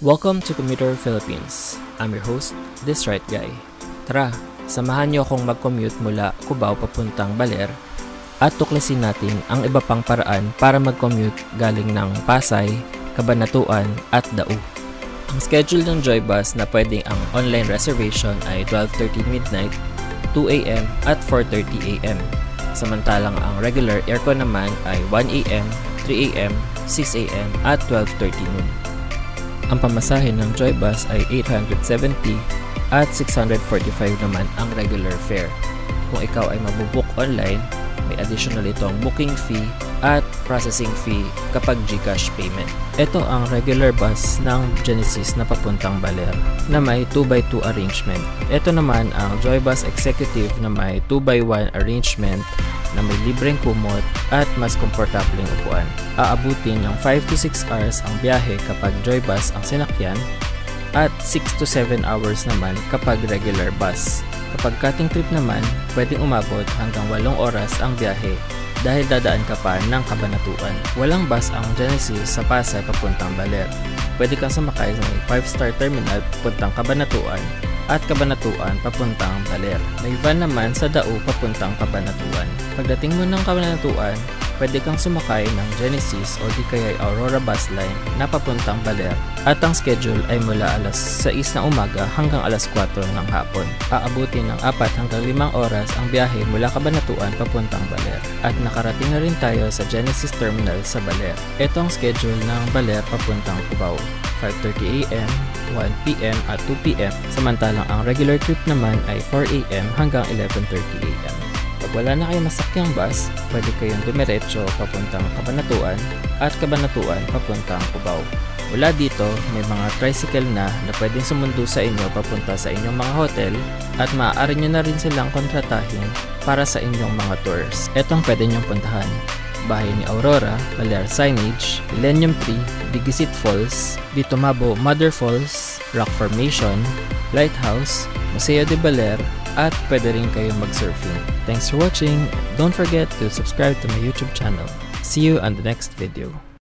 Welcome to Commuter Philippines. I'm your host, This Right Guy. Tara, samahan niyo akong mag-commute mula Cubao papuntang Baler at tuklasin natin ang iba pang paraan para mag-commute galing ng Pasay, Cabanatuan at Dau. Ang schedule ng Joybus na pwedeng ang online reservation ay 12.30 midnight, 2 a.m. at 4.30 a.m. Samantalang ang regular aircon naman ay 1 a.m., 3 a.m., 6 a.m. at 12.30 noon. Ang pamasahe ng Joybus ay 870 at 645 naman ang regular fare. Kung ikaw ay mabubook online, may additional itong booking fee at processing fee kapag GCash payment. Ito ang regular bus ng Genesis na papuntang Baler na may 2x2 arrangement. Ito naman ang Joybus Executive na may 2x1 arrangement na may libreng kumot at mas komportableng upuan. Aabutin ng 5 to 6 hours ang biyahe kapag Joybus ang sinakyan at 6 to 7 hours naman kapag regular bus. Kapag cutting trip naman, pwedeng umabot hanggang 8 oras ang biyahe dahil dadaan ka pa ng kabanatuan. Walang bus ang Genesis sa Pasay papuntang Baler. Pwede kang sumakay sa may 5-star terminal papuntang Kabanatuan at Kabanatuan papuntang Baler. May van naman sa Dao papuntang Kabanatuan. Pagdating mo ng Kabanatuan, pwede kang sumakay ng Genesis o di kaya Aurora Bus Line na papuntang Baler at ang schedule ay mula alas 6 ng umaga hanggang alas 4 ng hapon. Aabutin ng 4 hanggang 5 oras ang biyahe mula Kabanatuan papuntang Baler at nakarating na rin tayo sa Genesis Terminal sa Baler. Ito ang schedule ng Baler papuntang Cubao. 5.30 a.m., 1 p.m. at 2 p.m. Samantalang ang regular trip naman ay 4 a.m. hanggang 11.30 a.m. Pag wala na kayong masakyang bus, pwede kayong dumiretso papuntang Kabanatuan at Kabanatuan papuntang Cubao. Mula dito, may mga tricycle na na pwedeng sumundo sa inyo papunta sa inyong mga hotel at maaari nyo na rin silang kontratahin para sa inyong mga tours. Ito ang pwede nyong puntahan. Bahay ni Aurora, Balear Signage, Millennium Tree, Digisit Falls, Dito Mabo Mother Falls, Rock Formation, Lighthouse, Museo de Baler, at pwede rin kayong mag-surfing. Thanks for watching. Don't forget to subscribe to my YouTube channel. See you on the next video.